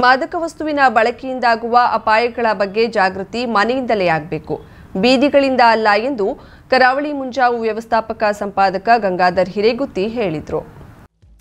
ಮಾದಕ ವಸ್ತುವಿನ ಬಳಕೆಯಿಂದಾಗುವ ಅಪಾಯಗಳ ಬಗ್ಗೆ ಜಾಗೃತಿ ಮನೆಯಿಂದಲೇ ಆಗಬೇಕು. ಬೀದಿಗಳಿಂದ ಅಲ್ಲ ಎಂದು ಕರಾವಳಿ ಮುಂಜಾವು ವ್ಯವಸ್ಥಾಪಕ ಸಂಪಾದಕ ಗಂಗಾಧರ್ ಹಿರೇಗುತ್ತಿ ಹೇಳಿದರು.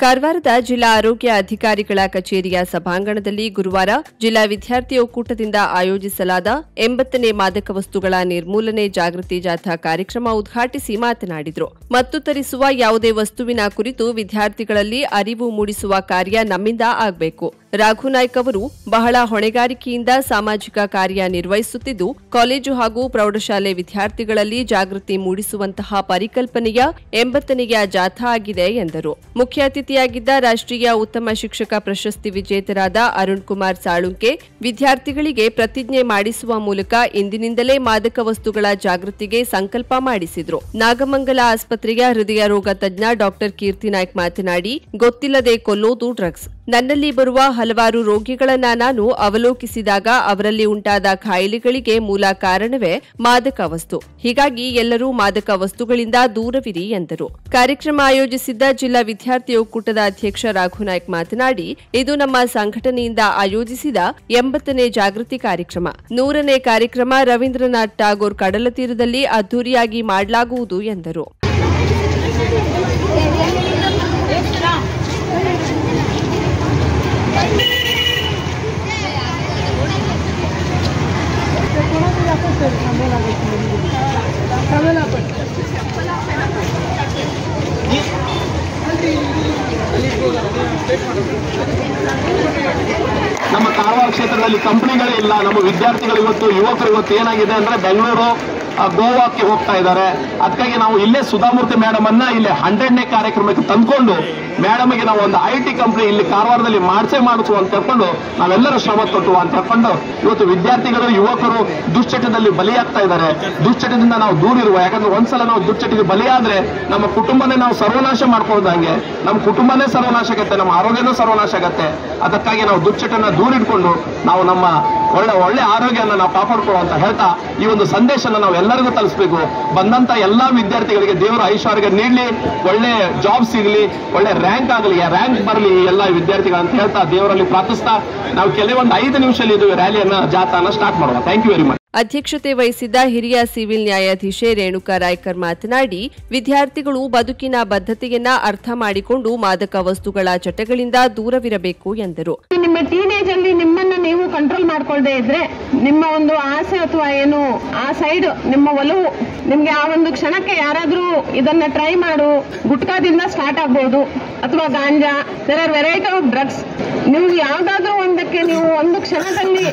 ಕಾರವಾರದ ಜಿಲ್ಲಾ ಆರೋಗ್ಯ ಅಧಿಕಾರಿಗಳ ಕಚೇರಿಯ ಸಭಾಂಗಣದಲ್ಲಿ ಗುರುವಾರ ಜಿಲ್ಲಾ ವಿದ್ಯಾರ್ಥಿ ಒಕ್ಕೂಟದಿಂದ ಆಯೋಜಿಸಲಾದ ಎಂಬತ್ತನೇ ಮಾದಕ ವಸ್ತುಗಳ ನಿರ್ಮೂಲನೆ ಜಾಗೃತಿ ಜಾಥಾ ಕಾರ್ಯಕ್ರಮ ಉದ್ಘಾಟಿಸಿ ಮಾತನಾಡಿದರು. ಮತ್ತು ತರಿಸುವ ಯಾವುದೇ ವಸ್ತುವಿನ ಕುರಿತು ವಿದ್ಯಾರ್ಥಿಗಳಲ್ಲಿ ಅರಿವು ಮೂಡಿಸುವ ಕಾರ್ಯ ನಮ್ಮಿಂದ ಆಗಬೇಕು. ರಾಘುನಾಯ್ಕ್ ಅವರು ಬಹಳ ಹೊಣೆಗಾರಿಕೆಯಿಂದ ಸಾಮಾಜಿಕ ಕಾರ್ಯ ನಿರ್ವಹಿಸುತ್ತಿದ್ದು, ಕಾಲೇಜು ಹಾಗೂ ಪ್ರೌಢಶಾಲೆ ವಿದ್ಯಾರ್ಥಿಗಳಲ್ಲಿ ಜಾಗೃತಿ ಮೂಡಿಸುವಂತಹ ಪರಿಕಲ್ಪನೆಯ ಎಂಬತ್ತನೆಯ ಜಾಥಾ ಆಗಿದೆ ಎಂದರು. ಮುಖ್ಯ ಅತಿಥಿಯಾಗಿದ್ದ ರಾಷ್ಟ್ರೀಯ ಉತ್ತಮ ಶಿಕ್ಷಕ ಪ್ರಶಸ್ತಿ ವಿಜೇತರಾದ ಅರುಣ್ ಕುಮಾರ್ ಸಾಳುಂಕೆ, ವಿದ್ಯಾರ್ಥಿಗಳಿಗೆ ಪ್ರತಿಜ್ಞೆ ಮಾಡಿಸುವ ಮೂಲಕ ಇಂದಿನಿಂದಲೇ ಮಾದಕ ವಸ್ತುಗಳ ಜಾಗೃತಿಗೆ ಸಂಕಲ್ಪ ಮಾಡಿಸಿದ್ರು. ನಾಗಮಂಗಲ ಆಸ್ಪತ್ರೆಯ ಹೃದಯ ರೋಗ ತಜ್ಞ ಡಾಕ್ಟರ್ ಕೀರ್ತಿ ನಾಯ್ಕ್ ಮಾತನಾಡಿ, ಗೊತ್ತಿಲ್ಲದೆ ಕೊಲ್ಲೋದು ಡ್ರಗ್ಸ್. ನನ್ನಲ್ಲಿ ಬರುವ ಹಲವಾರು ರೋಗಿಗಳನ್ನ ನಾನು ಅವಲೋಕಿಸಿದಾಗ ಅವರಲ್ಲಿ ಉಂಟಾದ ಕಾಯಿಲೆಗಳಿಗೆ ಮೂಲ ಕಾರಣವೇ ಮಾದಕ ವಸ್ತು. ಹೀಗಾಗಿ ಎಲ್ಲರೂ ಮಾದಕ ವಸ್ತುಗಳಿಂದ ದೂರವಿರಿ ಎಂದರು. ಕಾರ್ಯಕ್ರಮ ಆಯೋಜಿಸಿದ್ದ ಜಿಲ್ಲಾ ವಿದ್ಯಾರ್ಥಿ ಒಕ್ಕೂಟದ ಅಧ್ಯಕ್ಷ ರಾಘುನಾಯ್ಕ್ ಮಾತನಾಡಿ, ಇದು ನಮ್ಮ ಸಂಘಟನೆಯಿಂದ ಆಯೋಜಿಸಿದ ಎಂಬತ್ತನೇ ಜಾಗೃತಿ ಕಾರ್ಯಕ್ರಮ. ನೂರನೇ ಕಾರ್ಯಕ್ರಮ ರವೀಂದ್ರನಾಥ್ ಟಾಗೋರ್ ಕಡಲ ತೀರದಲ್ಲಿ ಅದ್ದೂರಿಯಾಗಿ ಮಾಡಲಾಗುವುದು ಎಂದರು. ನಮ್ಮ ಕಾರವಾರ ಕ್ಷೇತ್ರದಲ್ಲಿ ಕಂಪನಿಗಳೇ ಇಲ್ಲ ನಮ್ಮ ವಿದ್ಯಾರ್ಥಿಗಳು ಇವತ್ತು ಯುವಕರು ಇವತ್ತು ಏನಾಗಿದೆ ಅಂದ್ರೆ ಬೆಂಗಳೂರು ಗೋವಾಕ್ಕೆ ಹೋಗ್ತಾ ಇದ್ದಾರೆ. ಅದಕ್ಕಾಗಿ ನಾವು ಇಲ್ಲೇ ಸುಧಾಮೂರ್ತಿ ಮೇಡಮ್ ಅನ್ನ ಇಲ್ಲಿ ಹಂಡ್ರೆಡ್ನೇ ಕಾರ್ಯಕ್ರಮಕ್ಕೆ ತಂದ್ಕೊಂಡು ಮೇಡಮ್ಗೆ ನಾವು ಒಂದು ಐ ಟಿ ಕಂಪನಿ ಇಲ್ಲಿ ಕಾರವಾರದಲ್ಲಿ ಮಾಡ್ಸೇ ಮಾಡಿಸುವ ಅಂತ ಹೇಳ್ಕೊಂಡು ನಾವೆಲ್ಲರೂ ಶ್ರಮ ತೊಟ್ಟುವ ಅಂತ ಹೇಳ್ಕೊಂಡು ಇವತ್ತು ವಿದ್ಯಾರ್ಥಿಗಳು, ಯುವಕರು ದುಶ್ಚಟದಲ್ಲಿ ಬಲಿಯಾಗ್ತಾ ಇದ್ದಾರೆ. ದುಶ್ಚಟದಿಂದ ನಾವು ದೂರ ಇರುವ, ಯಾಕಂದ್ರೆ ಒಂದ್ಸಲ ನಾವು ದುಶ್ಚಟಿಗೆ ಬಲಿಯಾದ್ರೆ ನಮ್ಮ ಕುಟುಂಬನೇ ನಾವು ಸರ್ವನಾಶ ಮಾಡ್ಕೊಳ್ದಂಗೆ ನಮ್ಮ ಕುಟುಂಬನೇ ಸರ್ವನಾಶ ಆಗತ್ತೆ, ನಮ್ಮ ಆರೋಗ್ಯನೂ ಸರ್ವನಾಶ ಆಗತ್ತೆ. ಅದಕ್ಕಾಗಿ ನಾವು ದುಶ್ಚಟನ ದೂರಿಟ್ಕೊಂಡು ನಾವು ನಮ್ಮ ಒಳ್ಳೆ ಒಳ್ಳೆ ಆರೋಗ್ಯನ ನಾವು ಕಾಪಾಡ್ಕೊಳ್ಳೋ ಅಂತ ಹೇಳ್ತಾ ಈ ಒಂದು ಸಂದೇಶನ ನಾವು ಎಲ್ಲರಿಗೂ ತಲುಪಿಸಬೇಕು. ಬಂದಂತ ಎಲ್ಲಾ ವಿದ್ಯಾರ್ಥಿಗಳಿಗೆ ದೇವರ ಐಶ್ವರ್ಯ ನೀಡಲಿ, ಒಳ್ಳೆ ಜಾಬ್ ಸಿಗಲಿ, ಒಳ್ಳೆ ರ್ಯಾಂಕ್ ಆಗಲಿ ರ್ಯಾಂಕ್ ಬರಲಿ ಎಲ್ಲ ವಿದ್ಯಾರ್ಥಿಗಳು ಅಂತ ಹೇಳ್ತಾ ದೇವರಲ್ಲಿ ಪ್ರಾರ್ಥಿಸ್ತಾ, ನಾವು ಕೆಲವೊಂದು ಐದು ನಿಮಿಷದಲ್ಲಿ ಇದು ರ್ಯಾಲಿಯನ್ನ ಜಾಥಾನ ಸ್ಟಾರ್ಟ್ ಮಾಡುವ. ಥ್ಯಾಂಕ್ ಯು ವೆರಿ ಮಚ್ ಅಧ್ಯಕ್ಷತೆ ವಹಿಸಿದ್ದ ಹಿರಿಯ ಸಿವಿಲ್ ನ್ಯಾಯಾಧೀಶೆ ರೇಣುಕಾ ರಾಯ್ಕರ್ ಮಾತನಾಡಿ, ವಿದ್ಯಾರ್ಥಿಗಳು ಬದುಕಿನ ಬದ್ಧತೆಯನ್ನ ಅರ್ಥ ಮಾಡಿಕೊಂಡು ಮಾದಕ ವಸ್ತುಗಳ ಚಟಗಳಿಂದ ದೂರವಿರಬೇಕು ಎಂದರು. ನಿಮ್ಮ ಟೀನೇಜ್ ಅಲ್ಲಿ ನಿಮ್ಮನ್ನ ನೀವು ಕಂಟ್ರೋಲ್ ಮಾಡ್ಕೊಳ್ದೆ ಇದ್ರೆ ನಿಮ್ಮ ಒಂದು ಆಸೆ ಅಥವಾ ಏನು ಆ ಸೈಡ್ ನಿಮ್ಮ ಒಲವು ನಿಮ್ಗೆ ಆ ಒಂದು ಕ್ಷಣಕ್ಕೆ ಯಾರಾದ್ರೂ ಇದನ್ನ ಟ್ರೈ ಮಾಡು, ಗುಟ್ಕಾದಿಂದ ಸ್ಟಾರ್ಟ್ ಆಗ್ಬಹುದು ಅಥವಾ ಗಾಂಜಾ ವೆರೈಟಿ ಆಫ್ ಡ್ರಗ್ಸ್ ನೀವು ಯಾವ್ದಾದ್ರೂ ಒಂದಕ್ಕೆ ನೀವು ಒಂದು ಕ್ಷಣದಲ್ಲಿ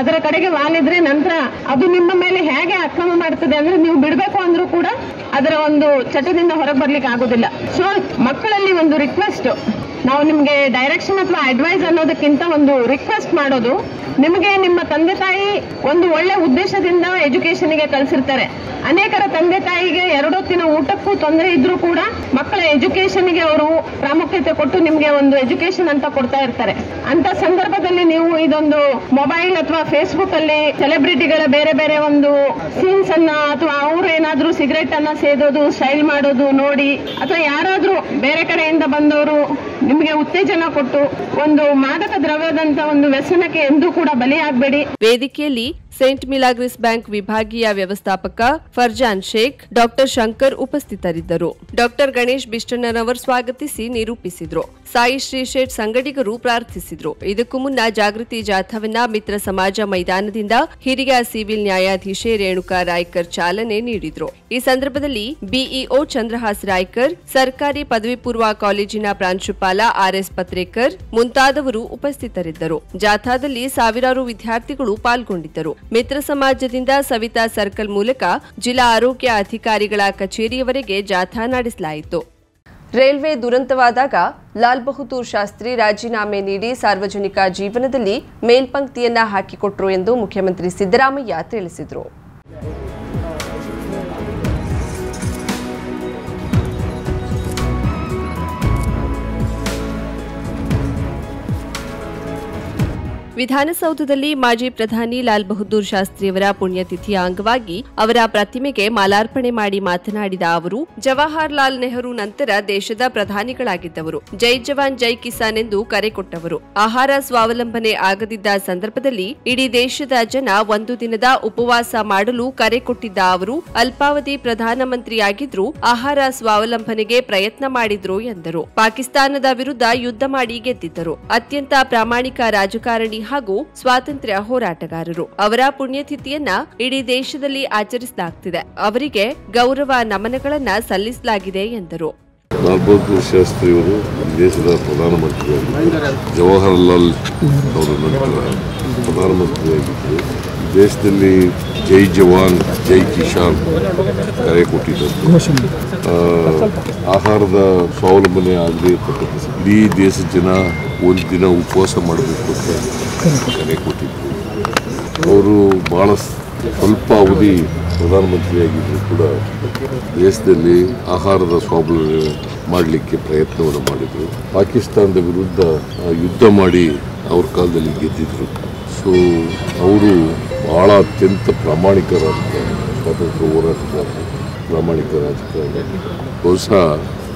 ಅದರ ಕಡೆಗೆ ವಾಲಿದ್ರೆ ನಂತರ ಅದು ನಿಮ್ಮ ಮೇಲೆ ಹೇಗೆ ಅಕ್ರಮ ಮಾಡ್ತದೆ ಅಂದ್ರೆ ನೀವು ಬಿಡಬೇಕು ಅಂದ್ರೂ ಕೂಡ ಅದರ ಒಂದು ಚಟದಿಂದ ಹೊರಗೆ ಬರ್ಲಿಕ್ಕೆ ಆಗುದಿಲ್ಲ. ಸೊ ಮಕ್ಕಳಲ್ಲಿ ಒಂದು ರಿಕ್ವೆಸ್ಟ್ ನಾವು ನಿಮಗೆ ಡೈರೆಕ್ಷನ್ ಅಥವಾ ಅಡ್ವೈಸ್ ಅನ್ನೋದಕ್ಕಿಂತ ಒಂದು ರಿಕ್ವೆಸ್ಟ್ ಮಾಡೋದು, ನಿಮಗೆ ನಿಮ್ಮ ತಂದೆ ತಾಯಿ ಒಂದು ಒಳ್ಳೆ ಉದ್ದೇಶದಿಂದ ಎಜುಕೇಶನ್ಗೆ ಕಳಿಸಿರ್ತಾರೆ. ಅನೇಕರ ತಂದೆ ತಾಯಿಗೆ ಎರಡೊತ್ತಿನ ಊಟಕ್ಕೂ ತೊಂದರೆ ಇದ್ರೂ ಕೂಡ ಮಕ್ಕಳ ಎಜುಕೇಶನ್ಗೆ ಅವರು ಪ್ರಾಮುಖ್ಯತೆ ಕೊಟ್ಟು ನಿಮಗೆ ಒಂದು ಎಜುಕೇಶನ್ ಅಂತ ಕೊಡ್ತಾ ಇರ್ತಾರೆ. ಅಂತ ಸಂದರ್ಭದಲ್ಲಿ ನೀವು ಇದೊಂದು ಮೊಬೈಲ್ ಅಥವಾ ಫೇಸ್ಬುಕ್ ಅಲ್ಲಿ ಸೆಲೆಬ್ರಿಟಿಗಳ ಬೇರೆ ಬೇರೆ ಒಂದು ಸೀನ್ಸ್ ಅನ್ನ ಅಥವಾ ಅವ್ರು ಏನಾದ್ರೂ ಸಿಗರೆಟ್ ಅನ್ನ ಸೇದೋದು ಸ್ಟೈಲ್ ಮಾಡೋದು ನೋಡಿ, ಅಥವಾ ಯಾರಾದ್ರೂ ಬೇರೆ ಕಡೆಯಿಂದ ಬಂದವರು ನಿಮಗೆ ಉತ್ತೇಜನ ಕೊಟ್ಟು ಒಂದು ಮಾದಕ ದ್ರವ್ಯದಂತ ಒಂದು ವ್ಯಸನಕ್ಕೆ ಎಂದೂ ಕೂಡ ಬಲಿಯಾಗಬೇಡಿ. ವೇದಿಕೆಯಲ್ಲಿ ಸೇಂಟ್ ಮಿಲಾಗ್ರಿಸ್ ಬ್ಯಾಂಕ್ ವಿಭಾಗೀಯ ವ್ಯವಸ್ಥಾಪಕ ಫರ್ಜಾನ್ ಶೇಖ್, ಡಾಕ್ಟರ್ ಶಂಕರ್ ಉಪಸ್ಥಿತರಿದ್ದರು. ಡಾಕ್ಟರ್ ಗಣೇಶ್ ಬಿಷ್ಟಣ್ಣನವರ್ ಸ್ವಾಗತಿಸಿ ನಿರೂಪಿಸಿದರು. ಸಾಯಿ ಶ್ರೀ ಶೇಟ್ ಸಂಗಡಿಗರು ಪ್ರಾರ್ಥಿಸಿದರು. ಇದಕ್ಕೂ ಮುನ್ನ ಜಾಗೃತಿ ಜಾಥಾವನ್ನ ಮಿತ್ರ ಸಮಾಜ ಮೈದಾನದಿಂದ ಹಿರಿಯ ಸಿವಿಲ್ ನ್ಯಾಯಾಧೀಶೆ ರೇಣುಕಾ ರಾಯ್ಕರ್ ಚಾಲನೆ ನೀಡಿದರು. ಈ ಸಂದರ್ಭದಲ್ಲಿ ಬಿಇಒ ಚಂದ್ರಹಾಸ್ ರಾಯ್ಕರ್, ಸರ್ಕಾರಿ ಪದವಿ ಪೂರ್ವ ಕಾಲೇಜಿನ ಪ್ರಾಂಶುಪಾಲ ಆರ್ಎಸ್ ಪತ್ರೇಕರ್ ಮುಂತಾದವರು ಉಪಸ್ಥಿತರಿದ್ದರು. ಜಾಥಾದಲ್ಲಿ ಸಾವಿರಾರು ವಿದ್ಯಾರ್ಥಿಗಳು ಪಾಲ್ಗೊಂಡಿದ್ದರು. ಮಿತ್ರ ಸಮಾಜದಿಂದ ಸವಿತಾ ಸರ್ಕಲ್ ಮೂಲಕ ಜಿಲ್ಲಾ ಆರೋಗ್ಯ ಅಧಿಕಾರಿಗಳ ಕಚೇರಿಯವರೆಗೆ ಜಾಥಾ ನಡೆಸಲಾಯಿತು. ರೈಲ್ವೆ ದುರಂತವಾದಾಗ ಲಾಲ್ ಬಹದ್ದೂರ್ ಶಾಸ್ತ್ರಿ ರಾಜೀನಾಮೆ ನೀಡಿ ಸಾರ್ವಜನಿಕ ಜೀವನದಲ್ಲಿ ಮೇಲ್ಪಂಕ್ತಿಯನ್ನ ಹಾಕಿಕೊಟ್ರು ಎಂದು ಮುಖ್ಯಮಂತ್ರಿ ಸಿದ್ದರಾಮಯ್ಯ ತಿಳಿಸಿದರು. ವಿಧಾನಸೌಧದಲ್ಲಿ ಮಾಜಿ ಪ್ರಧಾನಿ ಲಾಲ್ ಬಹದ್ದೂರ್ ಶಾಸ್ತ್ರಿಯವರ ಪುಣ್ಯತಿಥಿಯ ಅಂಗವಾಗಿ ಅವರ ಪ್ರತಿಮೆಗೆ ಮಾಲಾರ್ಪಣೆ ಮಾಡಿ ಮಾತನಾಡಿದ ಅವರು ಜವಾಹರ್ಲಾಲ್ ನೆಹರು ನಂತರ ದೇಶದ ಪ್ರಧಾನಿಗಳಾಗಿದ್ದವರು. ಜೈ ಜವಾನ್, ಜೈ ಕಿಸಾನ್ ಎಂದು ಕರೆ ಕೊಟ್ಟವರು. ಆಹಾರ ಸ್ವಾವಲಂಬನೆ ಆಗದಿದ್ದ ಸಂದರ್ಭದಲ್ಲಿ ಇಡೀ ದೇಶದ ಜನ ಒಂದು ದಿನದ ಉಪವಾಸ ಮಾಡಲು ಕರೆ ಕೊಟ್ಟಿದ್ದ ಅವರು, ಅಲ್ಪಾವಧಿ ಪ್ರಧಾನಮಂತ್ರಿಯಾಗಿದ್ರು ಆಹಾರ ಸ್ವಾವಲಂಬನೆಗೆ ಪ್ರಯತ್ನ ಮಾಡಿದ್ರು ಎಂದರು. ಪಾಕಿಸ್ತಾನದ ವಿರುದ್ಧ ಯುದ್ಧ ಮಾಡಿ ಗೆದ್ದಿದ್ದರು. ಅತ್ಯಂತ ಪ್ರಾಮಾಣಿಕ ರಾಜಕಾರಣಿ ಹಾಗೂ ಸ್ವಾತಂತ್ರ್ಯ ಹೋರಾಟಗಾರರು. ಅವರ ಪುಣ್ಯತಿಥಿಯನ್ನ ಇಡೀ ದೇಶದಲ್ಲಿ ಆಚರಿಸಲಾಗ್ತಿದೆ. ಅವರಿಗೆ ಗೌರವ ನಮನಗಳನ್ನ ಸಲ್ಲಿಸಲಾಗಿದೆ ಎಂದರು. ಲಾಲ್ ಬಹದ್ದೂರ್ ಶಾಸ್ತ್ರಿಯವರು ದೇಶದ ಪ್ರಧಾನಮಂತ್ರಿಯಾಗಿದ್ದರು. ಜವಾಹರ್ಲಾಲ್ ಅವರ ನಂತರ ಪ್ರಧಾನಮಂತ್ರಿಯಾಗಿದ್ದರು. ದೇಶದಲ್ಲಿ ಜೈ ಜವಾನ್, ಜೈ ಕಿಶಾನ್ ಕರೆ ಕೊಟ್ಟಿದ್ದರು ಆಹಾರದ ಸ್ವಾವಲಂಬನೆ ಆಗಲಿ ಇಡೀ ದೇಶದ ಜನ ಒಂದು ದಿನ ಉಪವಾಸ ಮಾಡಬೇಕು ಅಂತ ಕರೆ ಕೊಟ್ಟಿದ್ದರು ಅವರು ಭಾಳ ಸ್ವಲ್ಪ ಅವಧಿ ಪ್ರಧಾನಮಂತ್ರಿಯಾಗಿದ್ದರೂ ಕೂಡ ದೇಶದಲ್ಲಿ ಆಹಾರದ ಸ್ವಾವಲಂಬನೆ ಮಾಡಲಿಕ್ಕೆ ಪ್ರಯತ್ನವನ್ನು ಮಾಡಿದರು. ಪಾಕಿಸ್ತಾನದ ವಿರುದ್ಧ ಯುದ್ಧ ಮಾಡಿ ಅವ್ರ ಕಾಲದಲ್ಲಿ ಗೆದ್ದಿದ್ರು. ಸೊ ಅವರು ಭಾಳ ಅತ್ಯಂತ ಪ್ರಾಮಾಣಿಕ ರಾಜಕಾರಣಿ ಸ್ವಾತಂತ್ರ್ಯ ಹೋರಾಟಗಾರ ಪ್ರಾಮಾಣಿಕ ರಾಜಕಾರಣಿ ಬಹುಶಃ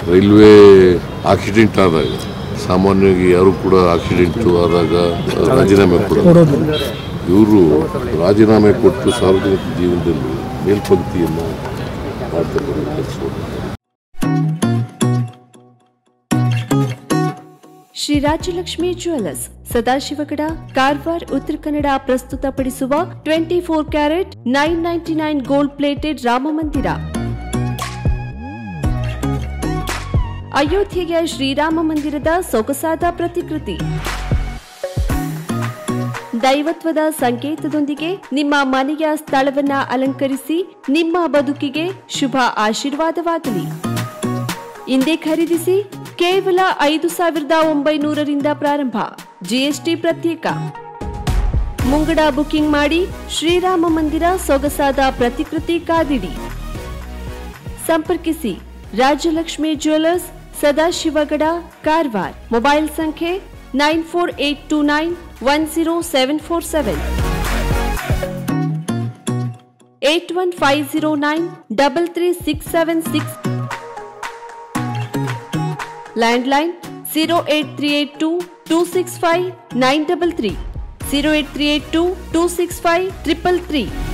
ರೈಲ್ವೆ ಆಕ್ಸಿಡೆಂಟ್ ಆದಾಗ, ಸಾಮಾನ್ಯವಾಗಿ ಯಾರು ಕೂಡ ಆಕ್ಸಿಡೆಂಟು ಆದಾಗ ರಾಜೀನಾಮೆ ಕೊಡೋದು ಇವರು ರಾಜೀನಾಮೆ ಕೊಟ್ಟು ಸಾರ್ವಜನಿಕ ಜೀವನದಲ್ಲಿ ಮೇಲ್ಪಂಕ್ತಿಯನ್ನು ಮಾಡ್ತಕ್ಕಂಥ ಕೆಲಸವನ್ನು ಶ್ರೀ ರಾಜಲಕ್ಷ್ಮಿ ಜ್ಯುವೆಲ್ಲರ್ಸ್, ಸದಾಶಿವಗಡ, ಕಾರವಾರ್, ಉತ್ತರ ಕನ್ನಡ ಪ್ರಸ್ತುತಪಡಿಸುವ twenty four carat nine ninety nine gold plated Rama mandira. ಅಯೋಧ್ಯೆಯ ಶ್ರೀರಾಮ ಮಂದಿರದ ಸೊಗಸಾದ ಪ್ರತಿಕೃತಿ. ದೈವತ್ವದ ಸಂಕೇತದೊಂದಿಗೆ ನಿಮ್ಮ ಮನೆಯ ಸ್ಥಳವನ್ನ ಅಲಂಕರಿಸಿ ನಿಮ್ಮ ಬದುಕಿಗೆ ಶುಭ ಆಶೀರ್ವಾದವಾಗಲಿ. ಇಂದೇ ಖರೀದಿಸಿ ಕೇವಲ ಐದು ಸಾವಿರದ ಒಂಬೈನೂರರಿಂದ ಪ್ರಾರಂಭ. ಜಿಎಸ್ಟಿ ಪ್ರತ್ಯೇಕ. ಮುಂಗಡ ಬುಕಿಂಗ್ ಮಾಡಿ ಶ್ರೀರಾಮ ಮಂದಿರ ಸೊಗಸಾದ ಪ್ರತಿಕೃತಿ ಕಾದಿಡಿ. ಸಂಪರ್ಕಿಸಿ ರಾಜಲಕ್ಷ್ಮಿ ಜ್ಯುವೆಲ್ಲರ್ಸ್, ಸದಾಶಿವಗಡ, ಕಾರವಾರ್. ಮೊಬೈಲ್ ಸಂಖ್ಯೆ nine four eight two nine one zero seven four seven. Eight one five zero nine double three six seven six Landline 08382 265 933 08382 265 333.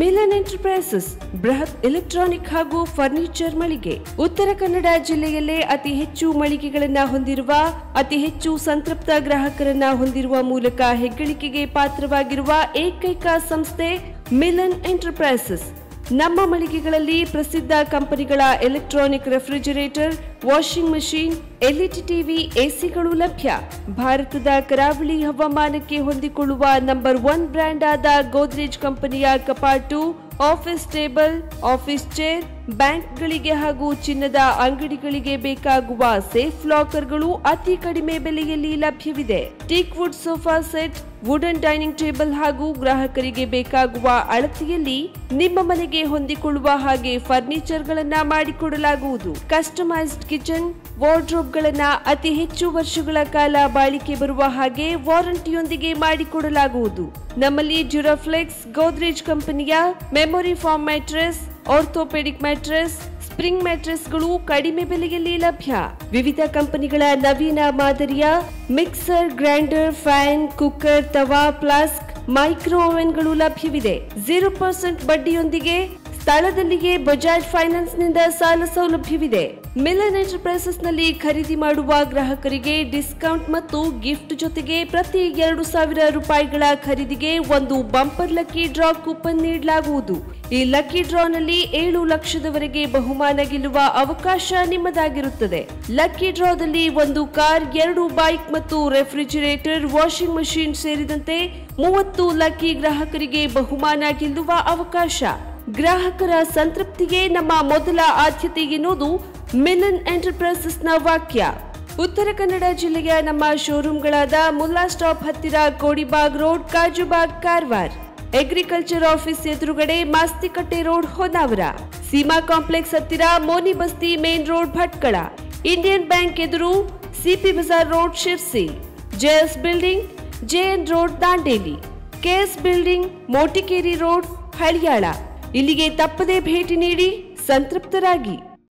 Milan enterprises, ಬೃಹತ್ ಎಲೆಕ್ಟ್ರಾನಿಕ್ ಹಾಗೂ ಫರ್ನಿಚರ್ ಮಳಿಗೆ. ಉತ್ತರ ಕನ್ನಡ ಜಿಲ್ಲೆಯಲ್ಲೇ ಅತಿ ಹೆಚ್ಚು ಮಳಿಗೆಗಳನ್ನ ಹೊಂದಿರುವ, ಅತಿ ಹೆಚ್ಚು ಸಂತೃಪ್ತ ಗ್ರಾಹಕರನ್ನ ಹೊಂದಿರುವ ಮೂಲಕ ಹೆಗ್ಗಳಿಕೆಗೆ ಪಾತ್ರವಾಗಿರುವ ಏಕೈಕ ಸಂಸ್ಥೆ ಮಿಲನ್ ಎಂಟರ್ಪ್ರೈಸಸ್. ನಮ್ಮ ಮಳಿಗೆಗಳಲ್ಲಿ ಪ್ರಸಿದ್ಧ ಕಂಪನಿಗಳ electronic refrigerator, washing machine, LED TV, ಎಸಿಗಳು ಲಭ್ಯ. ಭಾರತದ ಕರಾವಳಿ ಹವಾಮಾನಕ್ಕೆ ಹೊಂದಿಕೊಳ್ಳುವ ನಂಬರ್ ಒನ್ ಬ್ರ್ಯಾಂಡ್ ಆದ ಗೋದ್ರೇಜ್ ಕಂಪನಿಯ ಕಪಾಟು, ಆಫೀಸ್ ಟೇಬಲ್, ಆಫೀಸ್ ಚೇರ್ ಬ್ಯಾಂಕ್ಗಳಿಗೆ ಹಾಗೂ ಚಿನ್ನದ ಅಂಗಡಿಗಳಿಗೆ ಬೇಕಾಗುವ ಸೇಫ್ ಲಾಕರ್ಗಳು ಅತಿ ಕಡಿಮೆ ಬೆಲೆಯಲ್ಲಿ ಲಭ್ಯವಿದೆ. Teak wood sofa set, wooden dining table ಹಾಗೂ ಗ್ರಾಹಕರಿಗೆ ಬೇಕಾಗುವ ಅಳತೆಯಲ್ಲಿ ನಿಮ್ಮ ಮನೆಗೆ ಹೊಂದಿಕೊಳ್ಳುವ ಹಾಗೆ ಫರ್ನಿಚರ್ಗಳನ್ನ ಮಾಡಿಕೊಡಲಾಗುವುದು. ಕಸ್ಟಮೈಸ್ಡ್ ಕಿಚನ್, ವಾರ್ಡ್ರೋಬ್ಗಳನ್ನ ಅತಿ ಹೆಚ್ಚು ವರ್ಷಗಳ ಕಾಲ ಬಾಳಿಕೆ ಬರುವ ಹಾಗೆ ವಾರಂಟಿಯೊಂದಿಗೆ ಮಾಡಿಕೊಡಲಾಗುವುದು. ನಮ್ಮಲ್ಲಿ ಜುರಾಫ್ಲೆಕ್ಸ್ ಗೋದ್ರೇಜ್ ಕಂಪನಿಯ memory foam mattress orthopedic mattress, spring ಮ್ಯಾಟ್ರೆಸ್ಗಳು ಕಡಿಮೆ ಬೆಲೆಯಲ್ಲಿ ಲಭ್ಯ. ವಿವಿಧ ಕಂಪನಿಗಳ ನವೀನ ಮಾದರಿಯ ಮಿಕ್ಸರ್, ಗ್ರೈಂಡರ್, ಫ್ಯಾನ್, ಕುಕ್ಕರ್, ತವಾ ಪ್ಲಾಸ್ಕ್ ಮೈಕ್ರೋ ಓವೆನ್ಗಳು ಲಭ್ಯವಿದೆ. ಜೀರೋ ಪರ್ಸೆಂಟ್ ಬಡ್ಡಿಯೊಂದಿಗೆ ಸ್ಥಳದಲ್ಲಿಯೇ ಬಜಾಜ್ ಫೈನಾನ್ಸ್ನಿಂದ ಸಾಲ ಸೌಲಭ್ಯವಿದೆ. ಮಿಲನ್ ಎಂಟರ್ಪ್ರೈಸಸ್ನಲ್ಲಿ ಖರೀದಿ ಮಾಡುವ ಗ್ರಾಹಕರಿಗೆ ಡಿಸ್ಕೌಂಟ್ ಮತ್ತು ಗಿಫ್ಟ್ ಜೊತೆಗೆ ಪ್ರತಿ ಎರಡು ಸಾವಿರ ರೂಪಾಯಿಗಳ ಖರೀದಿಗೆ ಒಂದು ಬಂಪರ್ ಲಕ್ಕಿ ಡ್ರಾ ಕೂಪನ್ ನೀಡಲಾಗುವುದು. ಈ ಲಕ್ಕಿ ಡ್ರಾನಲ್ಲಿ ಏಳು ಲಕ್ಷದವರೆಗೆ ಬಹುಮಾನ ಗೆಲ್ಲುವ ಅವಕಾಶ ನಿಮ್ಮದಾಗಿರುತ್ತದೆ. ಲಕ್ಕಿ ಡ್ರಾದಲ್ಲಿ ಒಂದು ಕಾರ್, ಎರಡು ಬೈಕ್ ಮತ್ತು ರೆಫ್ರಿಜಿರೇಟರ್ ವಾಷಿಂಗ್ ಮಷಿನ್ ಸೇರಿದಂತೆ ಮೂವತ್ತು ಲಕ್ಕಿ ಗ್ರಾಹಕರಿಗೆ ಬಹುಮಾನ ಗೆಲ್ಲುವ ಅವಕಾಶ. ಗ್ರಾಹಕರ ಸಂತೃಪ್ತಿಗೆ ನಮ್ಮ ಮೊದಲ ಆದ್ಯತೆ ಎನ್ನುವುದು ಮಿಲನ್ ಎಂಟರ್ಪ್ರೈಸಸ್ನ ವಾಕ್ಯ. ಉತ್ತರ ಕನ್ನಡ ಜಿಲ್ಲೆಯ ನಮ್ಮ ಶೋರೂಮ್ಗಳಾದ ಮುಲ್ಲಾ ಸ್ಟಾಪ್ ಹತ್ತಿರ Kodibag road, Kajubag, Karwar. Agriculture office ಎದುರುಗಡೆ ಮಾಸ್ತಿಕಟ್ಟೆ ರೋಡ್, ಹೊನ್ನಾವರ. ಸೀಮಾ ಕಾಂಪ್ಲೆಕ್ಸ್ ಹತ್ತಿರ Moni Basti main road, Bhatkal. Indian bank ಎದುರು CP Bazaar road, Sirsi. JS building, JN road, Dandeli. KS building, Motikeri road, Haliyal. ಇಲ್ಲಿಗೆ ತಪ್ಪದೇ ಭೇಟಿ ನೀಡಿ ಸಂತೃಪ್ತರಾಗಿ.